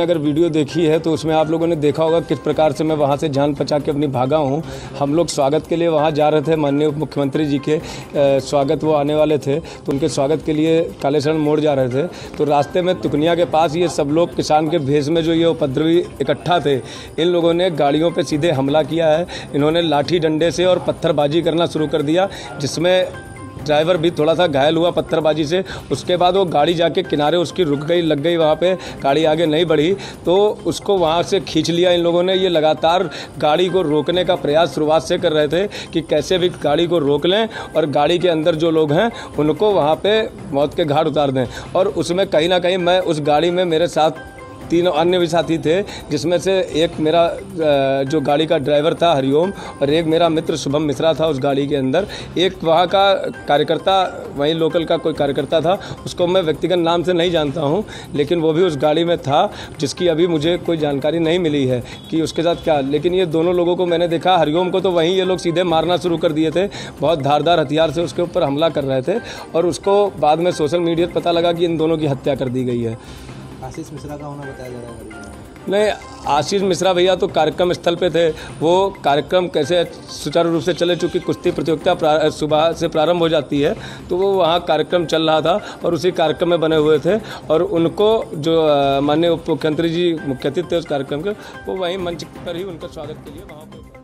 अगर वीडियो देखी है तो उसमें आप लोगों ने देखा होगा किस प्रकार से मैं वहाँ से जान बचा के अपनी भागा हूँ। हम लोग स्वागत के लिए वहाँ जा रहे थे, माननीय उप मुख्यमंत्री जी के स्वागत वो आने वाले थे तो उनके स्वागत के लिए कालेश्वरण मोड़ जा रहे थे। तो रास्ते में तुकनिया के पास ये सब लोग किसान के भेष में जो ये उपद्रवी इकट्ठा थे, इन लोगों ने गाड़ियों पर सीधे हमला किया है। इन्होंने लाठी डंडे से और पत्थरबाजी करना शुरू कर दिया, जिसमें ड्राइवर भी थोड़ा सा घायल हुआ पत्थरबाजी से। उसके बाद वो गाड़ी जाके किनारे उसकी रुक गई, लग गई वहाँ पे। गाड़ी आगे नहीं बढ़ी तो उसको वहाँ से खींच लिया इन लोगों ने। ये लगातार गाड़ी को रोकने का प्रयास शुरुआत से कर रहे थे कि कैसे भी गाड़ी को रोक लें और गाड़ी के अंदर जो लोग हैं, उनको वहाँ पर मौत के घाट उतार दें। और उसमें कहीं ना कहीं मैं उस गाड़ी में मेरे साथ तीन अन्य भी साथी थे, जिसमें से एक मेरा जो गाड़ी का ड्राइवर था हरिओम, और एक मेरा मित्र शुभम मिश्रा था उस गाड़ी के अंदर। एक वहाँ का कार्यकर्ता, वहीं लोकल का कोई कार्यकर्ता था, उसको मैं व्यक्तिगत नाम से नहीं जानता हूँ, लेकिन वो भी उस गाड़ी में था, जिसकी अभी मुझे कोई जानकारी नहीं मिली है कि उसके साथ क्या। लेकिन ये दोनों लोगों को मैंने देखा, हरिओम को तो वहीं ये लोग सीधे मारना शुरू कर दिए थे, बहुत धारदार हथियार से उसके ऊपर हमला कर रहे थे, और उसको बाद में सोशल मीडिया पर पता लगा कि इन दोनों की हत्या कर दी गई है। आशीष मिश्रा का होना बताया जा रहा है नहीं, आशीष मिश्रा भैया तो कार्यक्रम स्थल पे थे। वो कार्यक्रम कैसे सुचारू रूप से चले, चूँकि कुश्ती प्रतियोगिता सुबह से प्रारंभ हो जाती है तो वो वहाँ कार्यक्रम चल रहा था और उसी कार्यक्रम में बने हुए थे। और उनको जो माननीय उप मुख्यमंत्री जी मुख्य अतिथि थे उस कार्यक्रम के, वो वहीं मंच पर ही उनका स्वागत के लिए वहाँ पर